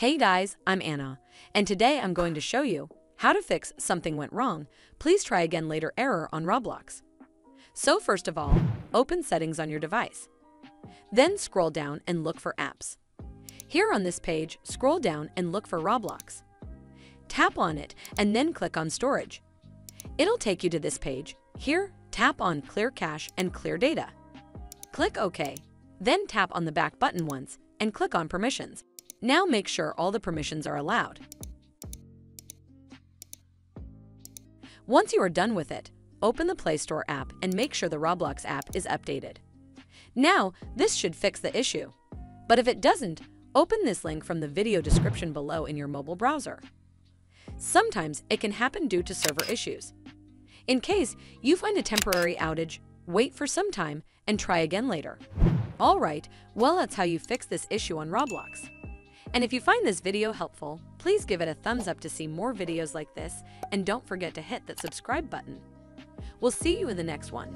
Hey guys, I'm Anna, and today I'm going to show you how to fix something went wrong. Please try again later error on Roblox. So first of all, open settings on your device. Then scroll down and look for apps. Here on this page, scroll down and look for Roblox. Tap on it and then click on storage. It'll take you to this page. Here, tap on Clear Cache and Clear Data. Click OK. Then tap on the back button once and click on Permissions. Now make sure all the permissions are allowed. Once you are done with it, open the Play Store app and make sure the Roblox app is updated. Now, this should fix the issue. But if it doesn't, open this link from the video description below in your mobile browser. Sometimes it can happen due to server issues. In case you find a temporary outage, wait for some time and try again later. Alright, well that's how you fix this issue on Roblox. And if you find this video helpful, please give it a thumbs up to see more videos like this and don't forget to hit that subscribe button. We'll see you in the next one.